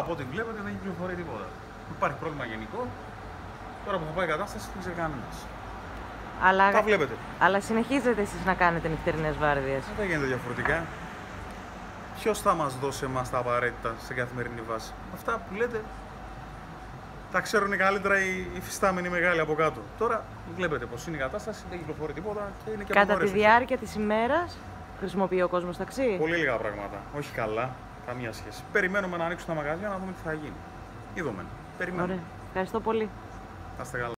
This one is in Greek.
Από ό,τι βλέπετε δεν κυκλοφορεί τίποτα. Υπάρχει πρόβλημα γενικό. Τώρα που θα πάει η κατάσταση δεν ξέρει κανένας. Αλλά, Τα βλέπετε. αλλά συνεχίζετε εσείς να κάνετε νυχτερινές βάρδιες. Δεν γίνεται διαφορετικά. Ποιος θα μας δώσει εμάς τα απαραίτητα σε καθημερινή βάση; Αυτά που λέτε τα ξέρουν καλύτερα οι, οι φυστάμενοι μεγάλοι από κάτω. Τώρα βλέπετε πώς είναι η κατάσταση, δεν κυκλοφορεί τίποτα και είναι και από Κατά τη νωρίς. διάρκεια της ημέρας χρησιμοποιεί ο κόσμος ταξί; Πολύ λίγα πράγματα. Όχι καλά, καμία σχέση. Περιμένουμε να ανοίξουν τα μαγαζιά να δούμε τι θα γίνει. Είδαμε. Περιμένουμε. Ωραία. Ευχαριστώ πολύ. Να είστε καλά.